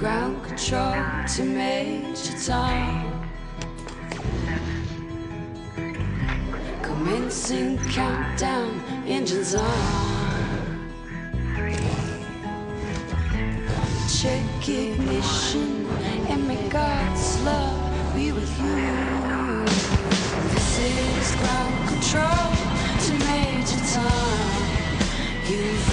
Ground control to Major Tom. Commencing countdown, engines on. Check ignition and may God's love be with you. This is ground control to Major Tom. You've